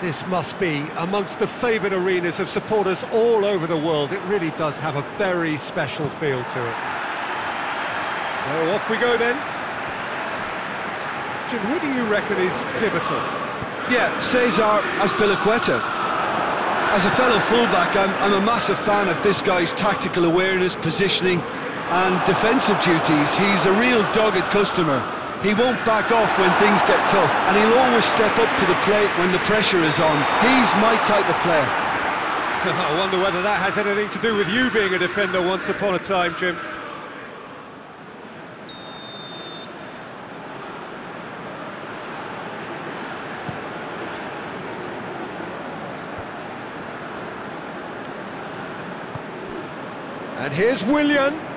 This must be amongst the favoured arenas of supporters all over the world. It really does have a very special feel to it. So off we go then. Jim, who do you reckon is pivotal? Yeah, Cesar Azpilicueta. As a fellow fullback, I'm, I'm a massive fan of this guy's tactical awareness, positioning and defensive duties. He's a real dogged customer. He won't back off when things get tough, and he'll always step up to the plate when the pressure is on. He's my type of player. I wonder whether that has anything to do with you being a defender once upon a time, Jim. And here's Willian.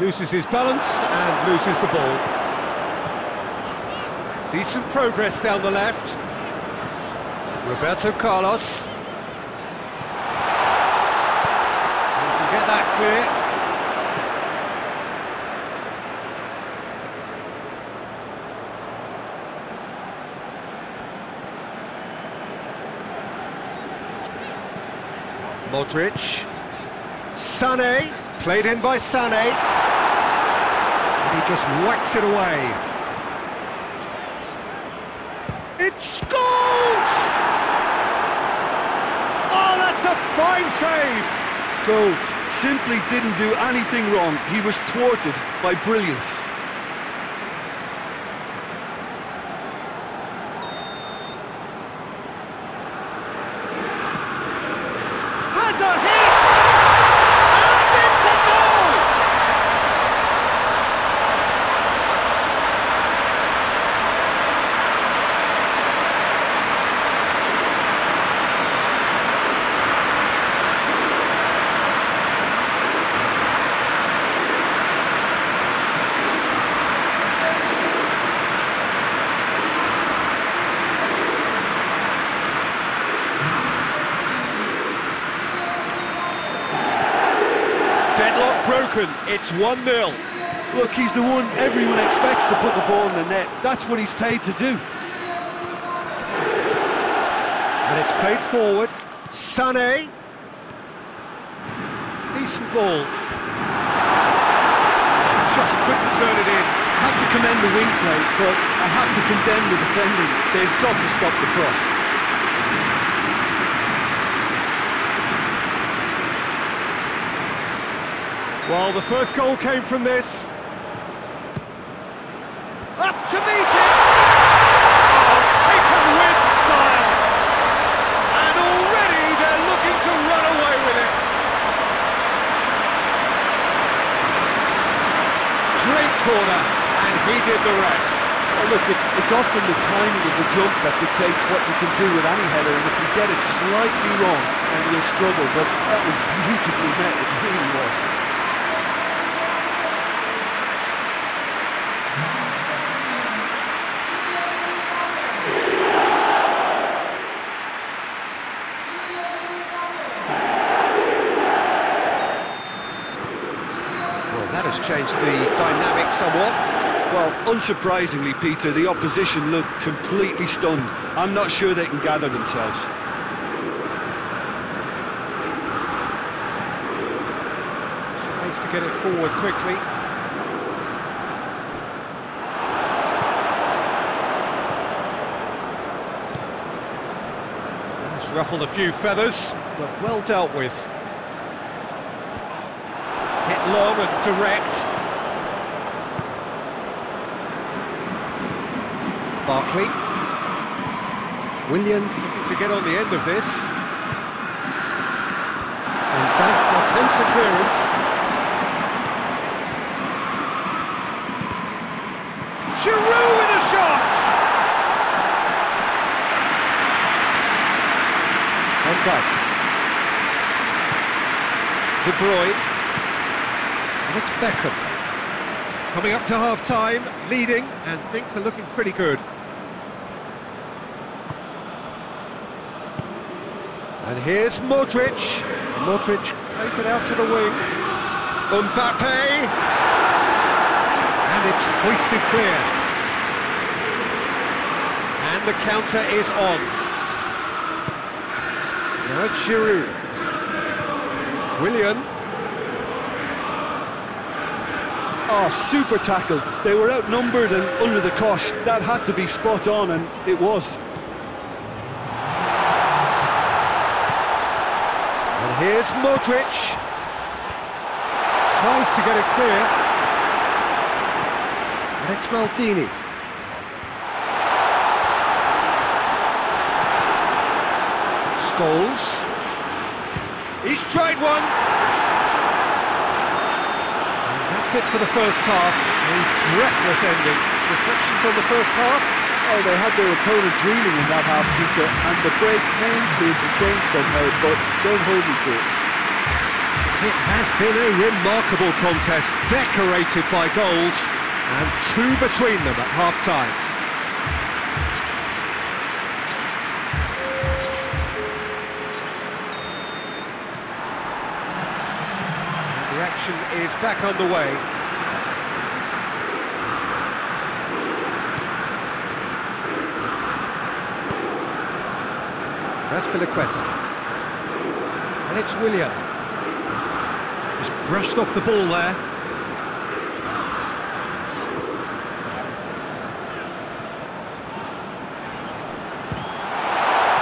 Loses his balance and loses the ball. Decent progress down the left. Roberto Carlos. Get that clear. Modric. Sané, played in by Sané. He just whacks it away. It scores! Oh, that's a fine save! Scholes simply didn't do anything wrong. He was thwarted by brilliance. Has a hit! And it's a goal! It's 1-0. Look, he's the one everyone expects to put the ball in the net. That's what he's paid to do. And it's played forward. Sané. Decent ball. Just couldn't turn it in. I have to commend the wing play, but I have to condemn the defending. They've got to stop the cross. Well, the first goal came from this. Up to meet it! Oh, taken with style! And already they're looking to run away with it. Great corner, and he did the rest. Look, it's, it's often the timing of the jump that dictates what you can do with any header, and if you get it slightly wrong, then you'll struggle, but that was beautifully met, it really was. Changed the dynamic somewhat. Well, unsurprisingly, Peter, the opposition looked completely stunned. I'm not sure they can gather themselves. Tries to get it forward quickly. Ruffled a few feathers, but well dealt with long and direct. Barkley. Willian looking to get on the end of this. And that attempts a clearance. Giroud with a shot! And back. De Bruyne. And it's Beckham. Coming up to half-time, leading, and things are looking pretty good. And here's Modric. Modric plays it out to the wing. Mbappe. And it's hoisted clear. And the counter is on. Now it's Giroud. Willian. Oh, super tackle. They were outnumbered and under the cosh. That had to be spot on, and it was. And here's Modric. Tries to get it clear. And it's Maldini. Scholes. He's tried one. That's it for the first half. A breathless ending. Reflections on the first half? Oh, they had their opponents reeling in that half, Peter, and the break came towards a change somehow, but don't hold me to it. It has been a remarkable contest, decorated by goals, and two between them at half-time. Action is back on underway. That's Piliqueta. And it's Willian. Just brushed off the ball there.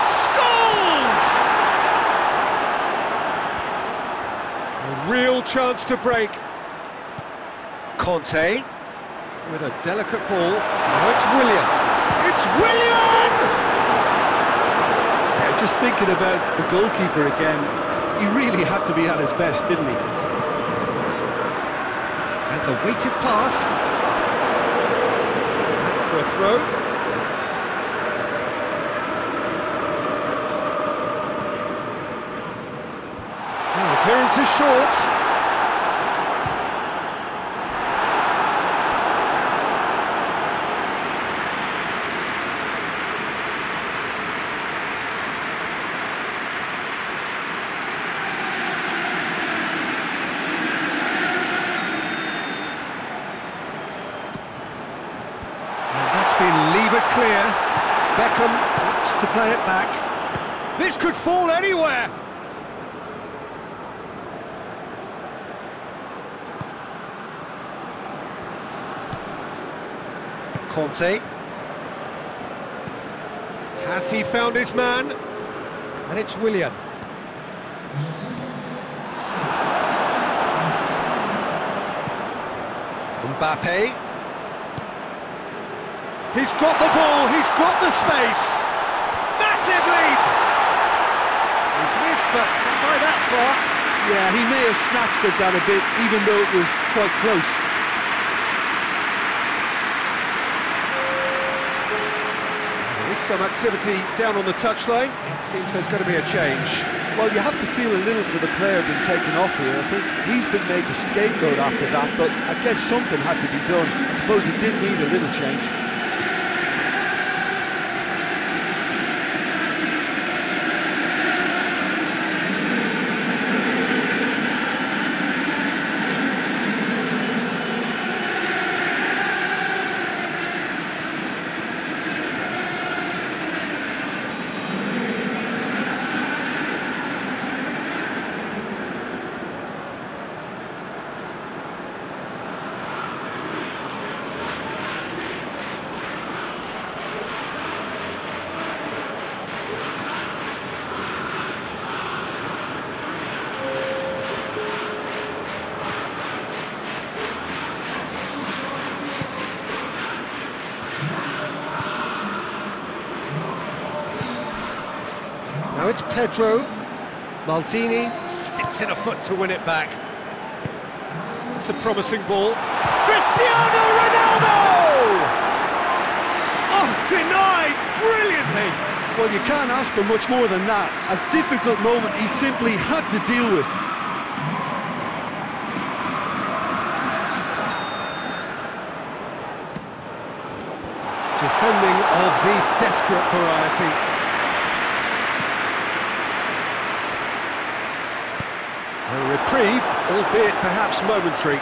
Scholes! A real chance to break. Kanté with a delicate ball. Now it's Willian. It's Willian! Yeah, just thinking about the goalkeeper again, he really had to be at his best, didn't he? And the weighted pass. And for a throw. The clearance is short. And that's been levered clear. Beckham wants to play it back. This could fall anywhere. Kanté. Has he found his man? And it's Willian. Mbappe. He's got the ball, he's got the space. Massive leap! He's missed, but by that far. Yeah, he may have snatched at that a bit, even though it was quite close. There is some activity down on the touchline. It seems there's going to be a change. Well, you have to feel a little for the player being taken off here. I think he's been made the scapegoat after that, but I guess something had to be done. I suppose it did need a little change. Now it's Pedro. Maldini sticks in a foot to win it back. It's a promising ball. Cristiano Ronaldo! Oh, denied brilliantly. Well, you can't ask for much more than that. A difficult moment he simply had to deal with. Defending of the desperate variety. Reprieve, albeit perhaps momentary.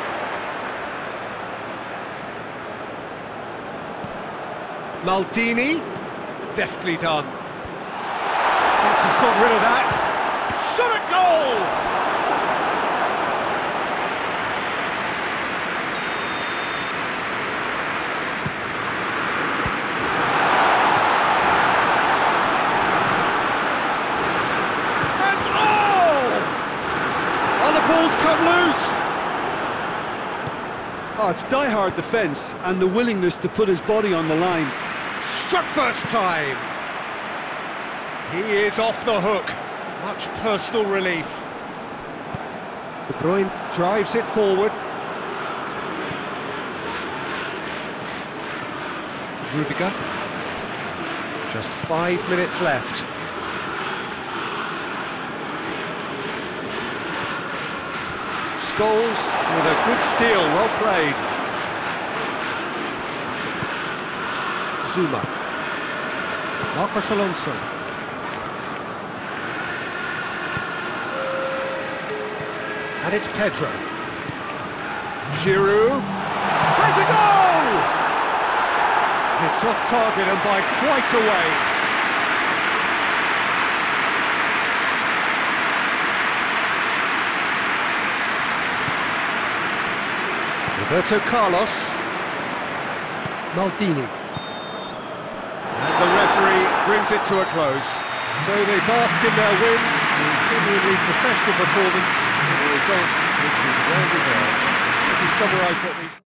Maldini, deftly done. Thinks he's got rid of that. Shot a goal! And oh! Oh, the ball's come loose! Oh, it's die-hard defence and the willingness to put his body on the line. Struck first time. He is off the hook. Much personal relief. De Bruyne drives it forward. Rudiger. Just five minutes left. Scholes with a good steal, well played. Zouma. Marcos Alonso. And it's Pedro. Giroud has a goal! It's off target and by quite a way. Roberto Carlos. Maldini. And the referee brings it to a close. So they bask in their win, continually professional performance, and a result which is well deserved. To summarise what we've...